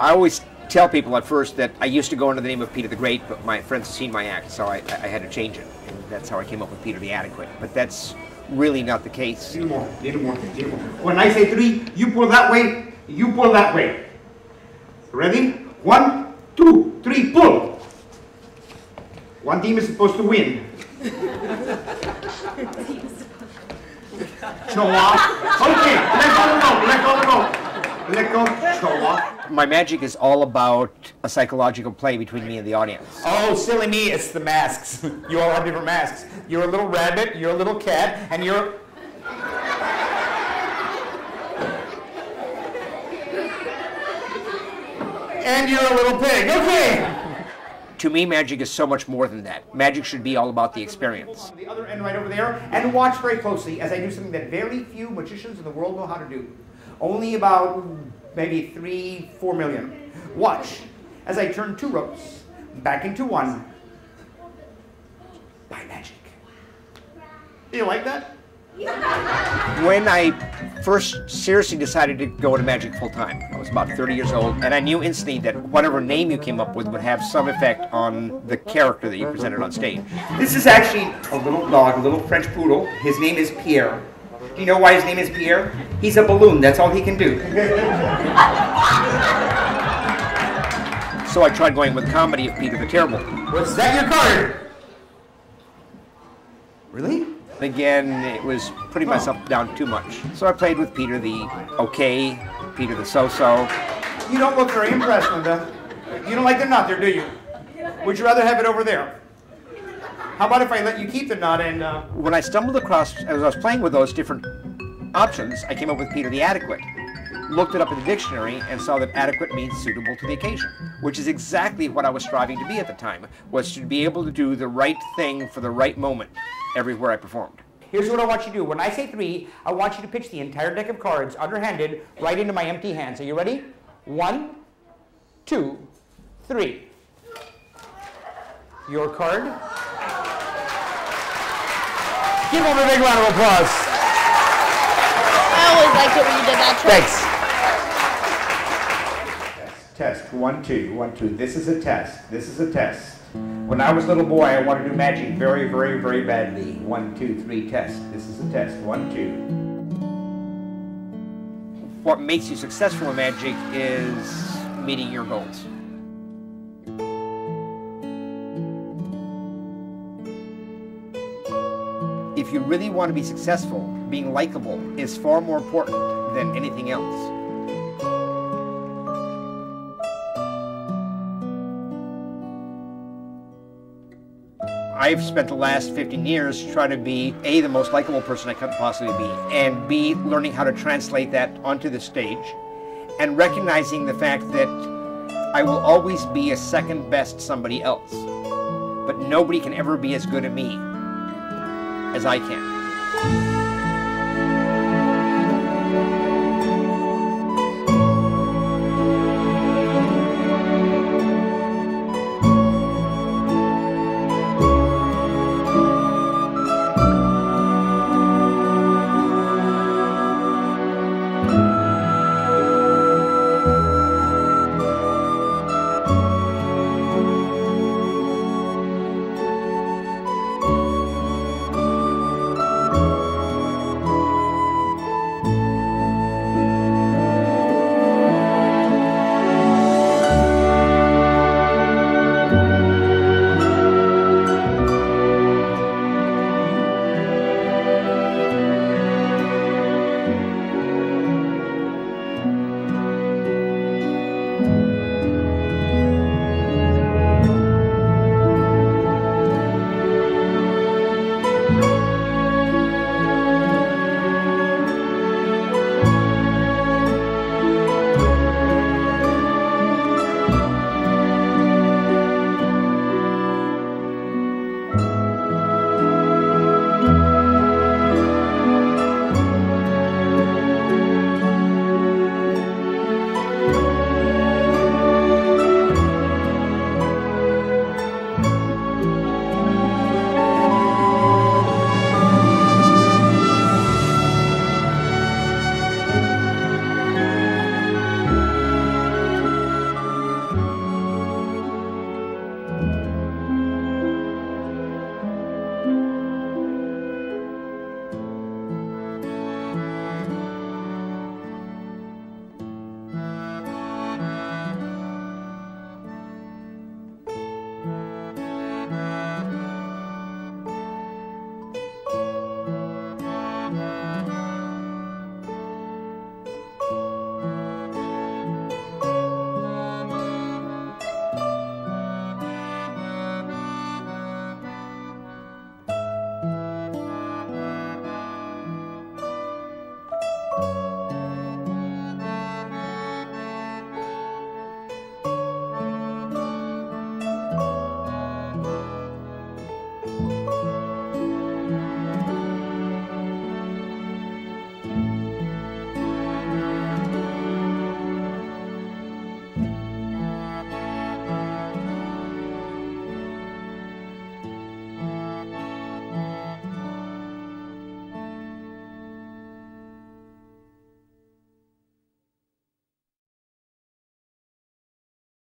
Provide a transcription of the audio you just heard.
I always tell people at first that I used to go under the name of Peter the Great, but my friends have seen my act, so I, I had to change it. And that's how I came up with Peter the Adequate. But that's really not the case. Little more, little more, little more. When I say three, you pull that way, you pull that way. Ready? One, two, three, pull. One team is supposed to win. Show off. Okay, let go, go, let go, go. Let go, show off. My magic is all about a psychological play between me and the audience. Oh, silly me, it's the masks. You all have different masks. You're a little rabbit, you're a little cat, and you're. And you're a little pig. Okay. To me, magic is so much more than that. Magic should be all about the experience. The other end right over there, and watch very closely as I do something that very few magicians in the world know how to do. Only about maybe three, four million. Watch as I turn two ropes back into one by magic. Do you like that? When I first seriously decided to go into magic full time, I was about 30 years old, and I knew instantly that whatever name you came up with would have some effect on the character that you presented on stage. This is actually a little dog, a little French poodle. His name is Pierre. Do you know why his name is Pierre? He's a balloon, that's all he can do. So I tried going with comedy of Peter the Terrible. Was that your card? Really? Again, it was putting myself down too much. So I played with Peter the okay, Peter the so-so. You don't look very impressed, Linda. You don't like the knot there, do you? Would you rather have it over there? How about if I let you keep the knot and uh, When I stumbled across, as I was playing with those different options, I came up with Peter the Adequate. Looked it up in the dictionary and saw that adequate means suitable to the occasion, which is exactly what I was striving to be at the time, was to be able to do the right thing for the right moment everywhere I performed. Here's what I want you to do. When I say three, I want you to pitch the entire deck of cards, underhanded, right into my empty hands. Are you ready? One, two, three. Your card. Give him a big round of applause. I always liked it when you did that trick. Thanks. Test, one, two, one, two. This is a test. This is a test. When I was a little boy, I wanted to do magic very, very, very badly. One, two, three, test. This is a test. One, two. What makes you successful in magic is meeting your goals. If you really want to be successful, being likable is far more important than anything else. I've spent the last 15 years trying to be A, the most likable person I could possibly be, and B, learning how to translate that onto the stage, and recognizing the fact that I will always be a second best somebody else. But nobody can ever be as good at me as I can.